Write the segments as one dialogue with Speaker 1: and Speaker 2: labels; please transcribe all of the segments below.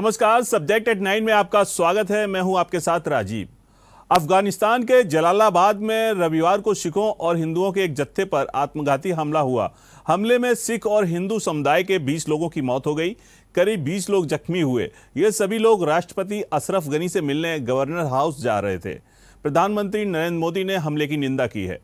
Speaker 1: नमस्कार subject at nine में आपका स्वागत है। मैं हूँ आपके साथ राजीव। अफ़गानिस्तान के जलालाबाद में रविवार को सिखों और हिंदुओं के एक जत्थे पर आत्मघाती हमला हुआ। हमले में सिख और हिंदू समुदाय के 20 लोगों की मौत हो गई। करीब 20 लोग जख्मी हुए। ये सभी लोग राष्ट्रपति अशरफ गनी से मिलने गवर्नर हाउस जा रहे थे। प्रधानमंत्री नरेंद्र मोदी ने हमले की निंदा की है।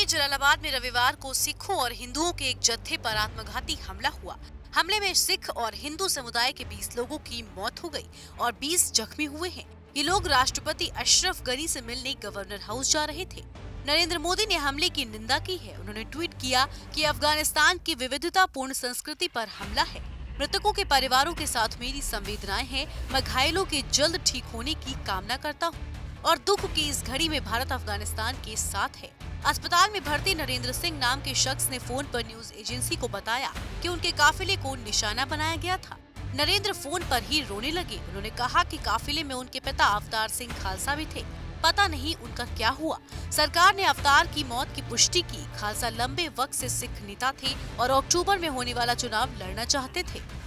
Speaker 2: के जलालाबाद में रविवार को सिखों और हिंदुओं के एक जत्थे पर आत्मघाती हमला हुआ। हमले में सिख और हिंदू समुदाय के 20 लोगों की मौत हो गई और 20 जख्मी हुए हैं। ये लोग राष्ट्रपति अशरफ गनी से मिलने गवर्नर हाउस जा रहे थे। नरेंद्र मोदी ने हमले की निंदा की है। उन्होंने ट्वीट किया कि अफ़गानिस्तान की विविधतापूर्ण संस्कृति पर हमला है। मृतकों के परिवारों के साथ मेरी संवेदनाएँ हैं। मैं घायलों के जल्द ठीक होने की कामना करता हूँ और दुख की इस घड़ी में भारत अफ़गानिस्तान के साथ है। अस्पताल में भर्ती नरेंद्र सिंह नाम के शख्स ने फ़ोन पर न्यूज़ एजेंसी को बताया कि उनके काफिले को निशाना बनाया गया था। नरेंद्र फ़ोन पर ही रोने लगे। उन्होंने कहा कि काफिले में उनके पिता अवतार सिंह खालसा भी थे। पता नहीं उनका क्या हुआ। सरकार ने अवतार की मौत की पुष्टि की। खालसा लंबे वक्त से सिख नेता थे और अक्टूबर में होने वाला चुनाव लड़ना चाहते थे।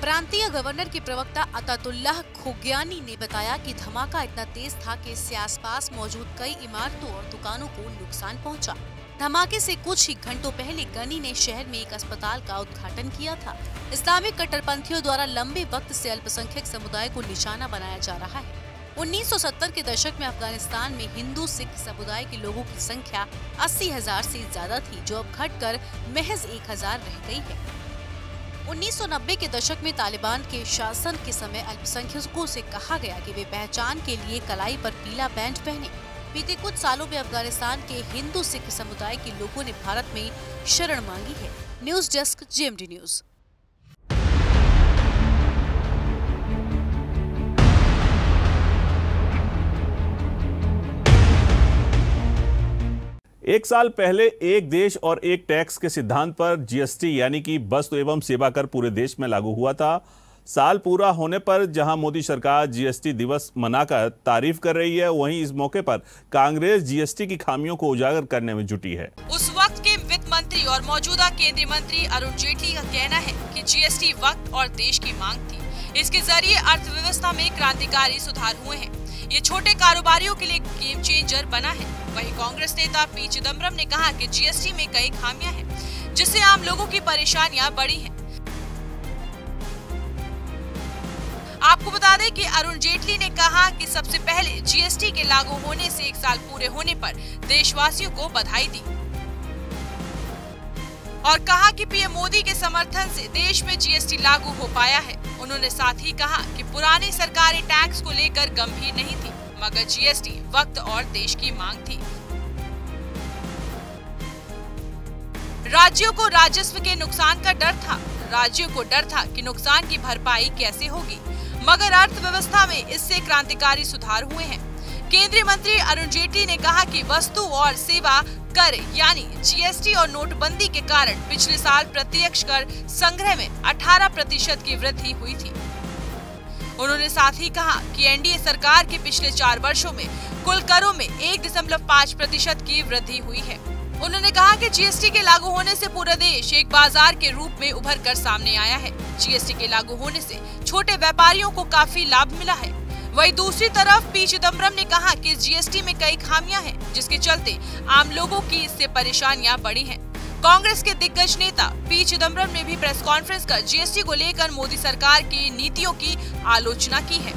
Speaker 2: प्रांतीय गवर्नर के प्रवक्ता अतातुल्लाह खुग्यानी ने बताया कि धमाका इतना तेज था कि इससे आसपास मौजूद कई इमारतों और दुकानों को नुकसान पहुँचा। धमाके से कुछ ही घंटों पहले गनी ने शहर में एक अस्पताल का उद्घाटन किया था। इस्लामिक कट्टरपंथियों द्वारा लंबे वक्त से अल्पसंख्यक समुदाय को निशाना बनाया जा रहा है। 1970 के दशक में अफ़गानिस्तान में हिंदू, सिख समुदाय के लोगों की संख्या अस्सी हज़ार ऐसी ज़्यादा थी, जो अब घटकर महज एक हज़ार रह गई है। 1990 के दशक में तालिबान के शासन के समय अल्पसंख्यकों से कहा गया कि वे पहचान के लिए कलाई पर पीला बैंड पहने। बीते कुछ सालों में अफ़गानिस्तान के हिंदू सिख समुदाय के लोगों ने भारत में शरण मांगी है। News desk, JMD news.
Speaker 1: एक साल पहले एक देश और एक टैक्स के सिद्धांत पर जीएसटी यानी कि वस्तु एवं सेवा कर पूरे देश में लागू हुआ था। साल पूरा होने पर जहाँ मोदी सरकार जीएसटी दिवस मनाकर तारीफ़ कर रही है, वहीं इस मौके पर कांग्रेस जीएसटी की खामियों को उजागर करने में जुटी है।
Speaker 3: उस वक्त के वित्त मंत्री और मौजूदा केंद्रीय मंत्री अरुण जेटली का कहना है कि जीएसटी वक्त और देश की मांग थी। इसके ज़रिए अर्थव्यवस्था में क्रांतिकारी सुधार हुए हैं। ये छोटे कारोबारियों के लिए गेम चेंजर बना है। वहीं कांग्रेस नेता पी चिदम्बरम ने कहा कि जीएसटी में कई खामियाँ हैं, जिससे आम लोगों की परेशानियाँ बढ़ी हैं। आपको बता दें कि अरुण जेटली ने कहा कि सबसे पहले जीएसटी के लागू होने से एक साल पूरे होने पर देशवासियों को बधाई दी। और कहा कि पीएम मोदी के समर्थन से देश में जीएसटी लागू हो पाया है। उन्होंने साथ ही कहा कि पुरानी सरकारें टैक्स को लेकर गंभीर नहीं थी, मगर जीएसटी वक्त और देश की मांग थी। राज्यों को राजस्व के नुकसान का डर था। राज्यों को डर था कि नुकसान की भरपाई कैसे होगी, मगर अर्थव्यवस्था में इससे क्रांतिकारी सुधार हुए हैं। केंद्रीय मंत्री अरुण जेटली ने कहा कि वस्तु और सेवा कर, यानी जीएसटी और नोटबंदी के कारण पिछले साल प्रत्यक्ष कर संग्रह में 18 प्रतिशत की वृद्धि हुई थी। उन्होंने साथ ही कहा कि एनडीए सरकार के पिछले चार वर्षों में कुल करों में एक दशमलव पाँच प्रतिशत की वृद्धि हुई है। उन्होंने कहा कि जीएसटी के लागू होने से पूरा देश एक बाज़ार के रूप में उभर कर सामने आया है। जीएसटी के लागू होने से छोटे व्यापारियों को काफ़ी लाभ मिला है। वहीं दूसरी तरफ़ पी चिदम्बरम ने कहा कि जीएसटी में कई खामियाँ हैं, जिसके चलते आम लोगों की इससे परेशानियाँ बढ़ी हैं। कांग्रेस के दिग्गज नेता पी चिदम्बरम ने भी प्रेस कॉन्फ्रेंस कर जीएसटी को लेकर मोदी सरकार की नीतियों की आलोचना की है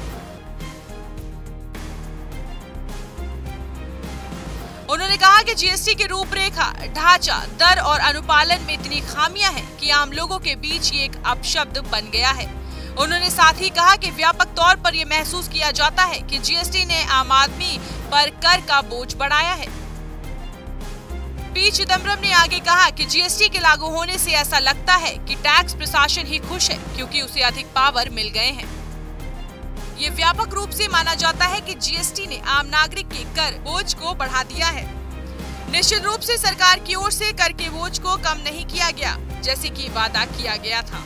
Speaker 3: उन्होंने कहा कि जीएसटी की रूपरेखा, ढांचा, दर और अनुपालन में इतनी खामियाँ हैं कि आम लोगों के बीच ये एक अपशब्द बन गया है उन्होंने साथ ही कहा कि व्यापक तौर पर यह महसूस किया जाता है कि जीएसटी ने आम आदमी पर कर का बोझ बढ़ाया है। पी चिदम्बरम ने आगे कहा कि जीएसटी के लागू होने से ऐसा लगता है कि टैक्स प्रशासन ही खुश है, क्योंकि उसे अधिक पावर मिल गए हैं। ये व्यापक रूप से माना जाता है कि जीएसटी ने आम नागरिक के कर बोझ को बढ़ा दिया है। निश्चित रूप से सरकार की ओर से कर के बोझ को कम नहीं किया गया, जैसे कि वादा किया गया था।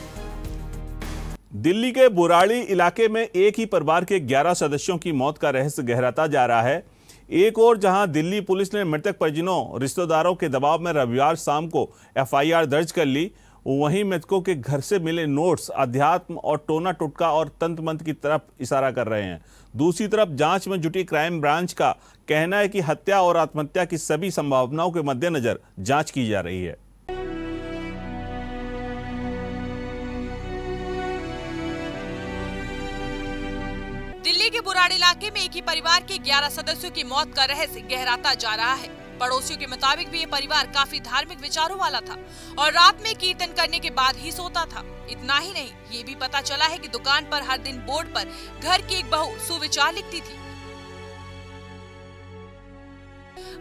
Speaker 1: दिल्ली के बुराड़ी इलाके में एक ही परिवार के 11 सदस्यों की मौत का रहस्य गहराता जा रहा है। एक और जहाँ दिल्ली पुलिस ने मृतक परिजनों, रिश्तेदारों के दबाव में रविवार शाम को एफआईआर दर्ज कर ली, वहीं मृतकों के घर से मिले नोट्स, अध्यात्म और टोना टुटका और तंत्र मंत्र की तरफ़ इशारा कर रहे हैं। दूसरी तरफ़ जाँच में जुटी क्राइम ब्रांच का कहना है कि हत्या और आत्महत्या की सभी संभावनाओं के मद्देनजर जाँच की जा रही है।
Speaker 3: इलाके में एक ही परिवार के 11 सदस्यों की मौत का रहस्य गहराता जा रहा है। पड़ोसियों के मुताबिक भी ये परिवार काफ़ी धार्मिक विचारों वाला था और रात में कीर्तन करने के बाद ही सोता था। इतना ही नहीं, ये भी पता चला है कि दुकान पर हर दिन बोर्ड पर घर की एक बहू सुविचार लिखती थी।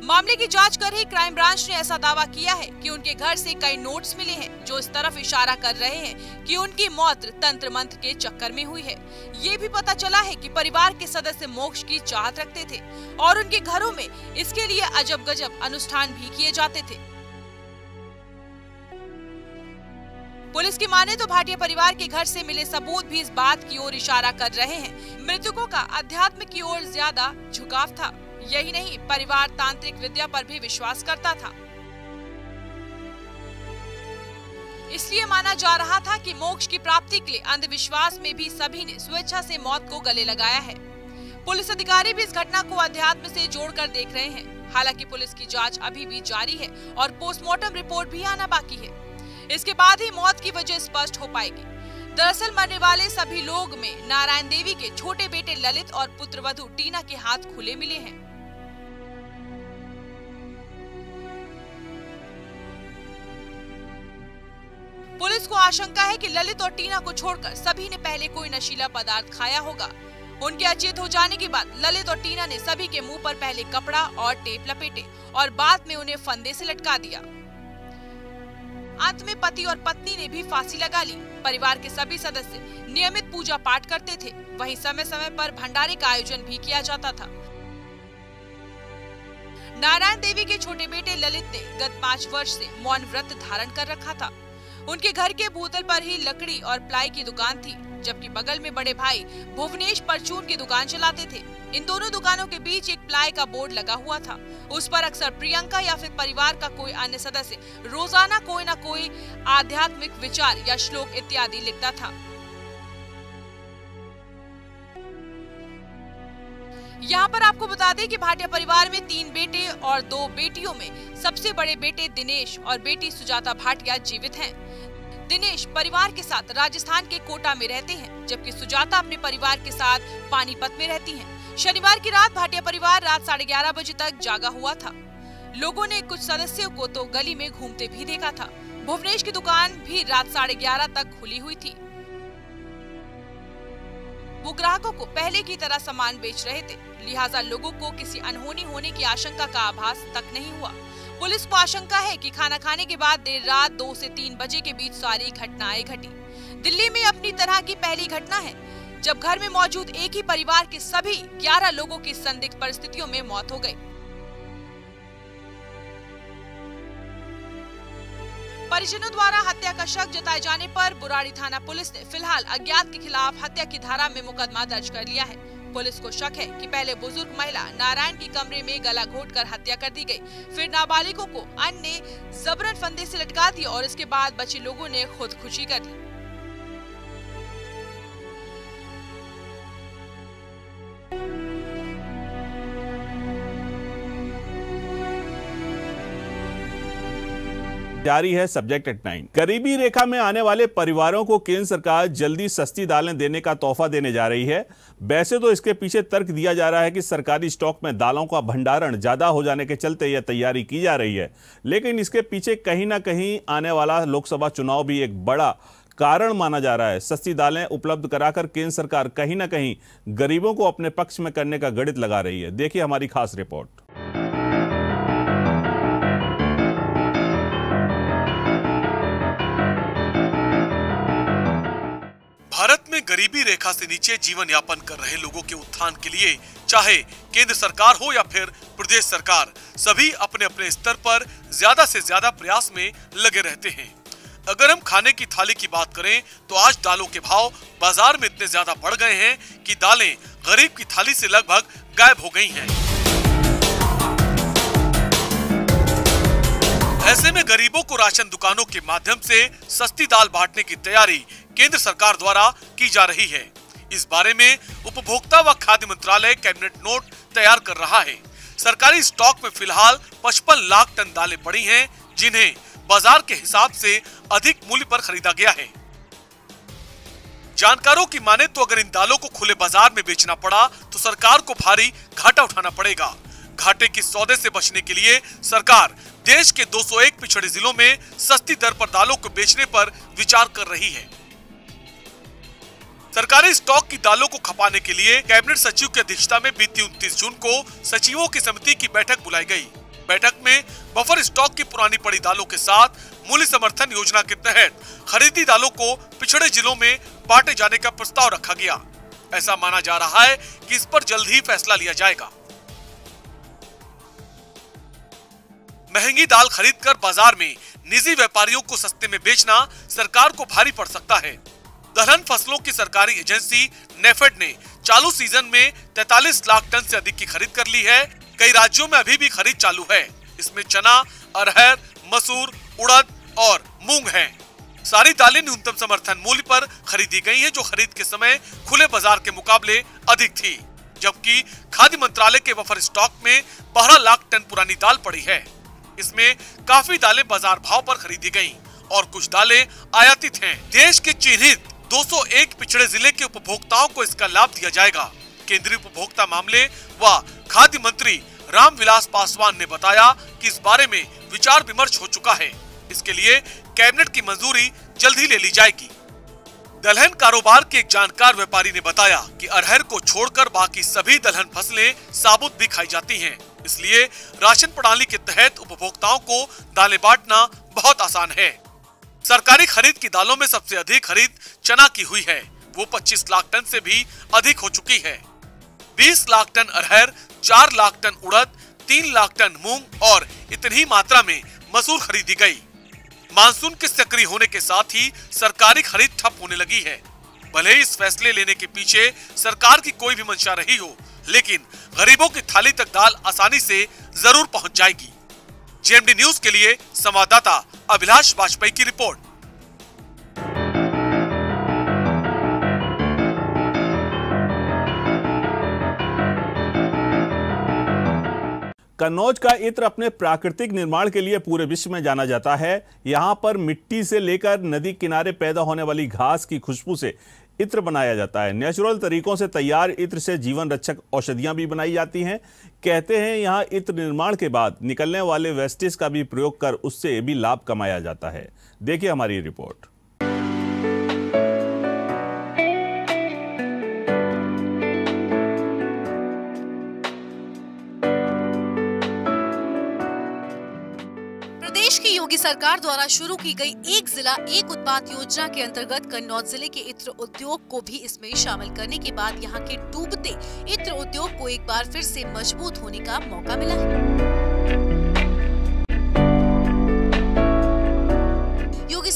Speaker 3: मामले की जाँच कर रही क्राइम ब्रांच ने ऐसा दावा किया है कि उनके घर से कई नोट्स मिले हैं जो इस तरफ़ इशारा कर रहे हैं कि उनकी मौत तंत्र मंत्र के चक्कर में हुई है। ये भी पता चला है कि परिवार के सदस्य मोक्ष की चाहत रखते थे और उनके घरों में इसके लिए अजब गजब अनुष्ठान भी किए जाते थे। पुलिस की माने तो भाटिया परिवार के घर से मिले सबूत भी इस बात की ओर इशारा कर रहे हैं। मृतकों का अध्यात्म की ओर ज़्यादा झुकाव था। यही नहीं, परिवार तांत्रिक विद्या पर भी विश्वास करता था। इसलिए माना जा रहा था कि मोक्ष की प्राप्ति के लिए अंधविश्वास में भी सभी ने स्वेच्छा से मौत को गले लगाया है। पुलिस अधिकारी भी इस घटना को अध्यात्म से जोड़कर देख रहे हैं। हालाँकि पुलिस की जाँच अभी भी जारी है और पोस्टमार्टम रिपोर्ट भी आना बाकी है। इसके बाद ही मौत की वजह स्पष्ट हो पाएगी। दरअसल मरने वाले सभी लोग में नारायण देवी के छोटे बेटे ललित और पुत्र वधु टीना के हाथ खुले मिले हैं। पुलिस को आशंका है कि ललित और टीना को छोड़कर सभी ने पहले कोई नशीला पदार्थ खाया होगा। उनके अचेत हो जाने के बाद ललित और टीना ने सभी के मुँह पर पहले कपड़ा और टेप लपेटे और बाद में उन्हें फंदे से लटका दिया। अंत में पति और पत्नी ने भी फांसी लगा ली। परिवार के सभी सदस्य नियमित पूजा पाठ करते थे। वहीं समय समय पर भंडारे का आयोजन भी किया जाता था। नारायण देवी के छोटे बेटे ललित ने गत पाँच वर्ष से मौन व्रत धारण कर रखा था। उनके घर के भूतल पर ही लकड़ी और प्लाई की दुकान थी, जबकि बगल में बड़े भाई भुवनेश परचून की दुकान चलाते थे। इन दोनों दुकानों के बीच एक प्लाई का बोर्ड लगा हुआ था। उस पर अक्सर प्रियंका या फिर परिवार का कोई अन्य सदस्य रोज़ाना कोई न कोई आध्यात्मिक विचार या श्लोक इत्यादि लिखता था। यहाँ पर आपको बता दें कि भाटिया परिवार में तीन बेटे और दो बेटियों में सबसे बड़े बेटे दिनेश और बेटी सुजाता भाटिया जीवित हैं। दिनेश परिवार के साथ राजस्थान के कोटा में रहते हैं, जबकि सुजाता अपने परिवार के साथ पानीपत में रहती हैं। शनिवार की रात भाटिया परिवार रात साढ़े ग्यारह बजे तक जागा हुआ था लोगों ने कुछ सदस्यों को तो गली में घूमते भी देखा था भुवनेश की दुकान भी रात साढ़े ग्यारह तक खुली हुई थी वो ग्राहकों को पहले की तरह सामान बेच रहे थे। लिहाजा लोगों को किसी अनहोनी होने की आशंका का आभास तक नहीं हुआ। पुलिस को आशंका है कि खाना खाने के बाद देर रात दो से तीन बजे के बीच सारी घटनाएँ घटी। दिल्ली में अपनी तरह की पहली घटना है, जब घर में मौजूद एक ही परिवार के सभी 11 लोगों की संदिग्ध परिस्थितियों में मौत हो गई। परिजनों द्वारा हत्या का शक जताए जाने पर बुराड़ी थाना पुलिस ने फ़िलहाल अज्ञात के खिलाफ हत्या की धारा में मुकदमा दर्ज कर लिया है। पुलिस को शक है कि पहले बुज़ुर्ग महिला नारायण के कमरे में गला घोट कर हत्या कर दी गई, फिर नाबालिगों को अन्य जबरन फंदे से लटका दिया और इसके बाद बचे लोगों ने खुदकुशी कर ली।
Speaker 1: जारी है सब्जेक्ट एट नाइन। गरीबी रेखा में आने वाले परिवारों को केंद्र सरकार जल्दी सस्ती दालें देने का तोहफा देने जा रही है। वैसे तो इसके पीछे तर्क दिया जा रहा है कि सरकारी स्टॉक में दालों का भंडारण ज़्यादा हो जाने के चलते यह तैयारी की जा रही है। लेकिन इसके पीछे कहीं ना कहीं आने वाला लोकसभा चुनाव भी एक बड़ा कारण माना जा रहा है। सस्ती दालें उपलब्ध कराकर केंद्र सरकार कहीं ना कहीं गरीबों को अपने पक्ष में करने का गणित लगा रही है। देखिए हमारी खास रिपोर्ट।
Speaker 4: गरीबी रेखा से नीचे जीवन यापन कर रहे लोगों के उत्थान के लिए, चाहे केंद्र सरकार हो या फिर प्रदेश सरकार, सभी अपने अपने स्तर पर ज़्यादा से ज़्यादा प्रयास में लगे रहते हैं अगर हम खाने की थाली की बात करें तो आज दालों के भाव बाज़ार में इतने ज़्यादा बढ़ गए हैं कि दालें गरीब की थाली से लगभग गायब हो गई हैं। ऐसे में गरीबों को राशन दुकानों के माध्यम से सस्ती दाल बांटने की तैयारी केंद्र सरकार द्वारा की जा रही है। इस बारे में उपभोक्ता व खाद्य मंत्रालय कैबिनेट नोट तैयार कर रहा है। सरकारी स्टॉक में फ़िलहाल 55 लाख टन दालें पड़ी हैं, जिन्हें बाज़ार के हिसाब से अधिक मूल्य पर खरीदा गया है। जानकारों की माने तो अगर इन दालों को खुले बाज़ार में बेचना पड़ा तो सरकार को भारी घाटा उठाना पड़ेगा। घाटे की सौदे से बचने के लिए सरकार देश के 201 पिछड़े जिलों में सस्ती दर पर दालों को बेचने पर विचार कर रही है। सरकारी स्टॉक की दालों को खपाने के लिए कैबिनेट सचिव की अध्यक्षता में बीती उनतीस जून को सचिवों की समिति की बैठक बुलाई गई। बैठक में बफर स्टॉक की पुरानी पड़ी दालों के साथ मूल्य समर्थन योजना के तहत खरीदी दालों को पिछड़े जिलों में बांटे जाने का प्रस्ताव रखा गया। ऐसा माना जा रहा है कि इस पर जल्द ही फैसला लिया जाएगा। महँगी दाल खरीदकर बाज़ार में निजी व्यापारियों को सस्ते में बेचना सरकार को भारी पड़ सकता है। दलहन फ़सलों की सरकारी एजेंसी नेफेड ने चालू सीज़न में 43 लाख टन से अधिक की खरीद कर ली है। कई राज्यों में अभी भी खरीद चालू है। इसमें चना, अरहर, मसूर, उड़द और मूंग है। सारी दालें न्यूनतम समर्थन मूल्य पर खरीदी गई हैं, जो खरीद के समय खुले बाज़ार के मुकाबले अधिक थी, जबकि खाद्य मंत्रालय के बफर स्टॉक में बारह लाख टन पुरानी दाल पड़ी है। इसमें काफ़ी दालें बाज़ार भाव पर खरीदी गई और कुछ दालें आयातित हैं। देश के चिन्हित 201 पिछड़े ज़िले के उपभोक्ताओं को इसका लाभ दिया जाएगा। केंद्रीय उपभोक्ता मामले व खाद्य मंत्री रामविलास पासवान ने बताया कि इस बारे में विचार विमर्श हो चुका है। इसके लिए कैबिनेट की मंजूरी जल्द ही ले ली जाएगी। दलहन कारोबार के एक जानकार व्यापारी ने बताया कि अरहर को छोड़कर बाकी सभी दलहन फ़सलें साबुत भी खाई जाती हैं। इसलिए राशन प्रणाली के तहत उपभोक्ताओं को दालें बांटना बहुत आसान है। सरकारी खरीद की दालों में सबसे अधिक खरीद चना की हुई है। वो 25 लाख टन से भी अधिक हो चुकी है। 20 लाख टन अरहर 4 लाख टन उड़द 3 लाख टन मूंग और इतनी मात्रा में मसूर खरीदी गई। मानसून के सक्रिय होने के साथ ही सरकारी खरीद ठप होने लगी है। भले ही इस फैसले लेने के पीछे सरकार की कोई भी मंशा रही हो, लेकिन गरीबों की थाली तक दाल आसानी से ज़रूर पहुँच जाएगी। जेएमडी न्यूज़ के लिए संवाददाता अभिलाष वाजपेयी की रिपोर्ट।
Speaker 1: कन्नौज का इत्र अपने प्राकृतिक निर्माण के लिए पूरे विश्व में जाना जाता है। यहाँ पर मिट्टी से लेकर नदी किनारे पैदा होने वाली घास की खुशबू से इत्र बनाया जाता है। नेचुरल तरीकों से तैयार इत्र से जीवन रक्षक औषधियाँ भी बनाई जाती हैं। कहते हैं यहाँ इत्र निर्माण के बाद निकलने वाले वेस्टिस का भी प्रयोग कर उससे भी लाभ कमाया जाता है। देखिए हमारी रिपोर्ट।
Speaker 2: योगी सरकार द्वारा शुरू की गई एक जिला, एक उत्पाद योजना के अंतर्गत कन्नौज ज़िले के इत्र उद्योग को भी इसमें शामिल करने के बाद यहाँ के डूबते इत्र उद्योग को एक बार फिर से मज़बूत होने का मौका मिला है।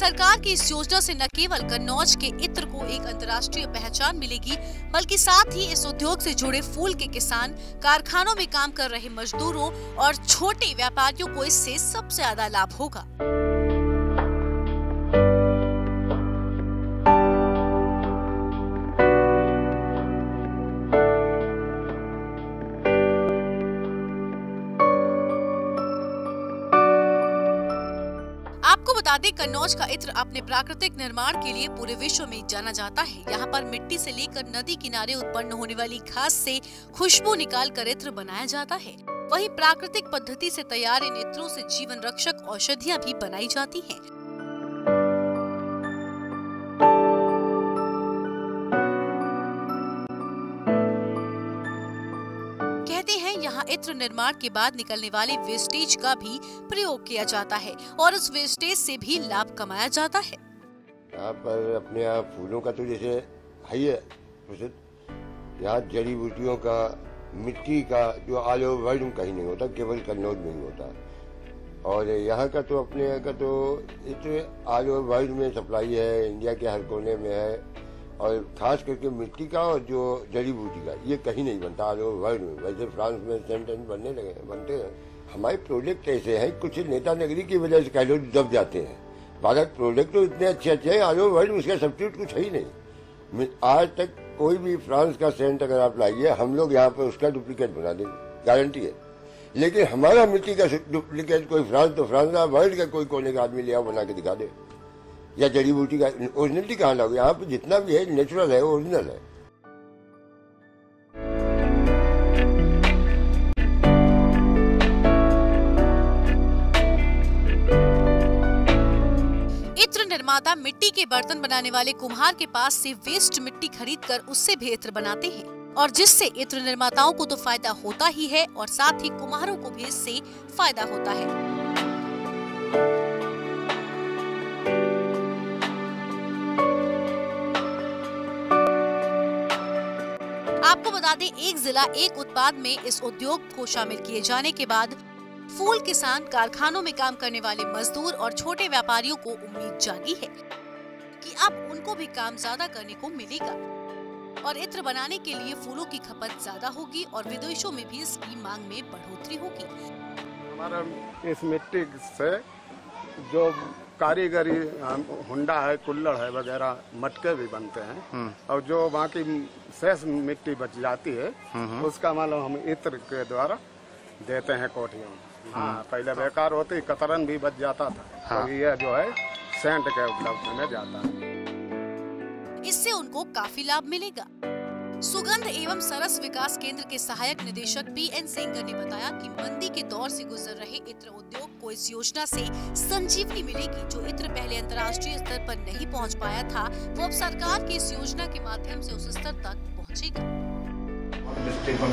Speaker 2: सरकार की इस योजना से न केवल कन्नौज के इत्र को एक अंतर्राष्ट्रीय पहचान मिलेगी, बल्कि साथ ही इस उद्योग से जुड़े फूल के किसान, कारखानों में काम कर रहे मजदूरों और छोटे व्यापारियों को इससे सबसे ज़्यादा लाभ होगा। बता दें कन्नौज का इत्र अपने प्राकृतिक निर्माण के लिए पूरे विश्व में जाना जाता है यहाँ पर मिट्टी से लेकर नदी किनारे उत्पन्न होने वाली घास से खुशबू निकाल कर इत्र बनाया जाता है वही प्राकृतिक पद्धति से तैयार इन इत्रों से जीवन रक्षक औषधियाँ भी बनाई जाती हैं। इत्र निर्माण के बाद निकलने वाले वेस्टेज का भी प्रयोग किया जाता है और उस वेस्टेज से भी लाभ कमाया जाता है।
Speaker 5: यहाँ पर अपने यहाँ फूलों का तो जैसे है प्रसिद्ध। यहाँ जड़ी बूटियों का, मिट्टी का जो ऑल ओवर वर्ल्ड कहीं नहीं होता, केवल कन्नौज में ही होता और यहाँ का तो अपने यहाँ का तो इत्र ऑल ओवर वर्ल्ड में सप्लाई है, इंडिया के हर कोने में है। और खास करके मिट्टी का और जो जड़ी बूटी का, ये कहीं नहीं बनता। आज वर्ल्ड में वैसे फ्रांस में सेंट बनने लगे, बनते हैं। हमारे प्रोजेक्ट ऐसे हैं, कुछ नेता नगरी की वजह से कह लो दब जाते हैं। भारत प्रोजेक्ट तो इतने अच्छे अच्छे हैं ओवर वर्ल्ड उसका सब्सिट्यूट कुछ है ही नहीं। आज तक कोई भी फ्रांस का सेंट अगर आप लाइए, हम लोग यहाँ पर उसका डुप्लीकेट बना देंगे गारंटी है। लेकिन हमारा मिट्टी का डुप्लीकेट कोई फ्रांस तो फ्रांस वर्ल्ड का कोई कोने का आदमी ले आओ, बना के दिखा दे। या जड़ी बूटी का ओरिजिनलिटी कहाँ लाओगे? यहाँ पर जितना भी है नेचुरल है ओरिजिनल है।
Speaker 2: इत्र निर्माता मिट्टी के बर्तन बनाने वाले कुम्हार के पास से वेस्ट मिट्टी खरीद कर उससे भी इत्र बनाते हैं। और जिससे इत्र निर्माताओं को तो फ़ायदा होता ही है, और साथ ही कुम्हारों को भी इससे फ़ायदा होता है। आपको बता दें, एक जिला, एक उत्पाद में इस उद्योग को शामिल किए जाने के बाद फूल किसान कारखानों में काम करने वाले मजदूर और छोटे व्यापारियों को उम्मीद जागी है कि अब उनको भी काम ज़्यादा करने को मिलेगा। और इत्र बनाने के लिए फूलों की खपत ज़्यादा होगी और विदेशों में भी इसकी मांग में बढ़ोतरी होगी।
Speaker 6: हमारा इस मिट्टी से जो कारीगरी हुंडा है कुल्लड़ है वगैरह मटके भी बनते हैं। और जो वहाँ की शेष मिट्टी बच जाती है उसका मालूम हम इत्र के द्वारा देते हैं कोठियों में। हाँ पहले बेकार होती कतरन भी बच जाता था। हाँ। तो ये जो है सेंट के उपलब्ध में जाता है।
Speaker 2: इससे उनको काफ़ी लाभ मिलेगा। सुगंध एवं सरस विकास केंद्र के सहायक निदेशक पी एन सेंगर ने बताया कि मंदी के दौर से गुजर रहे इत्र उद्योग को इस योजना से संजीवनी मिलेगी, जो इत्र पहले अंतर्राष्ट्रीय स्तर पर नहीं पहुँच पाया था। वो अब सरकार की इस योजना के माध्यम से उस स्तर तक पहुंचेगा।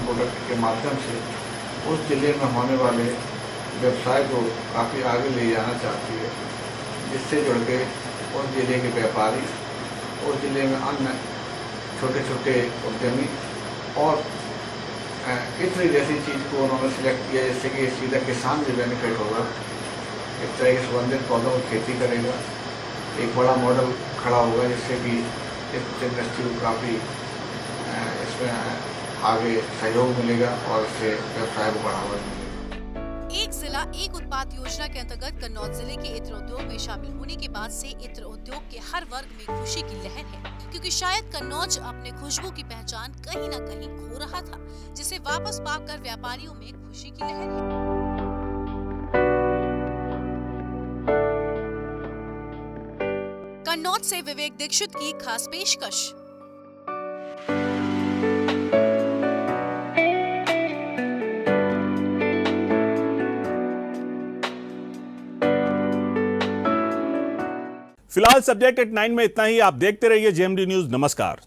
Speaker 7: प्रोडक्ट के माध्यम से उस ज़िले में होने वाले व्यवसाय को काफ़ी आगे ले जाना चाहती है। जिससे जुड़ के उस ज़िले के व्यापारी, उस ज़िले में अन्य छोटे छोटे उद्यमी और इतनी जैसी चीज़ को उन्होंने सिलेक्ट किया जिससे कि सीधा किसान भी बेनिफिट होगा। एक तरह के सुगंधित पौधों की खेती करेगा। एक बड़ा मॉडल खड़ा होगा जिससे कि इस इंडस्ट्री को काफ़ी इसमें आगे सहयोग मिलेगा और इससे व्यवसाय को बढ़ावा मिलेगा।
Speaker 2: जिला एक उत्पाद योजना के अंतर्गत कन्नौज ज़िले के इत्र उद्योग में शामिल होने के बाद से इत्र उद्योग के हर वर्ग में खुशी की लहर है, क्योंकि शायद कन्नौज अपने खुशबू की पहचान कहीं न कहीं खो रहा था, जिसे वापस पाकर व्यापारियों में खुशी की लहर है। कन्नौज से विवेक दीक्षित की खास पेशकश।
Speaker 1: फ़िलहाल सब्जेक्ट एट नाइन में इतना ही। आप देखते रहिए जेएमडी न्यूज़। नमस्कार।